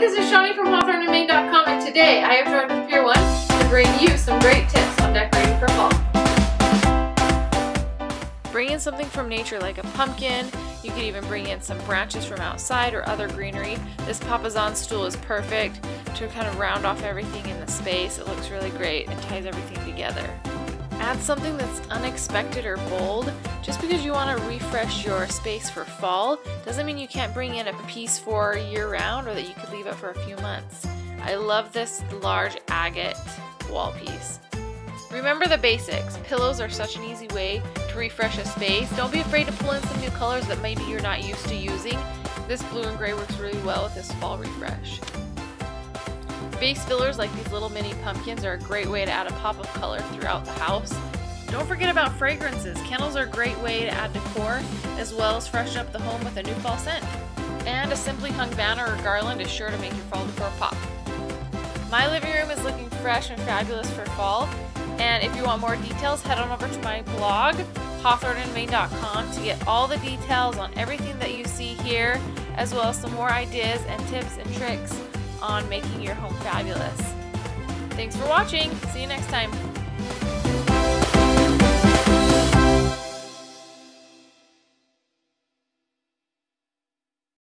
this is Shawnee from HawthorneandMain.com and today I have joined with Pier 1 to bring you some great tips on decorating for fall. Bring in something from nature like a pumpkin. You could even bring in some branches from outside or other greenery. This Papasan stool is perfect to kind of round off everything in the space. It looks really great and ties everything together. Add something that's unexpected or bold. Just because you want to refresh your space for fall doesn't mean you can't bring in a piece for year round or that you could leave it for a few months. I love this large agate wall piece. Remember the basics. Pillows are such an easy way to refresh a space. Don't be afraid to pull in some new colors that maybe you're not used to using. This blue and gray works really well with this fall refresh. Base fillers like these little mini pumpkins are a great way to add a pop of color throughout the house. Don't forget about fragrances. Candles are a great way to add decor, as well as freshen up the home with a new fall scent. And a simply hung banner or garland is sure to make your fall decor pop. My living room is looking fresh and fabulous for fall, and if you want more details, head on over to my blog, hawthorneandmain.com, to get all the details on everything that you see here, as well as some more ideas and tips and tricks on making your home fabulous. Thanks for watching. See you next time.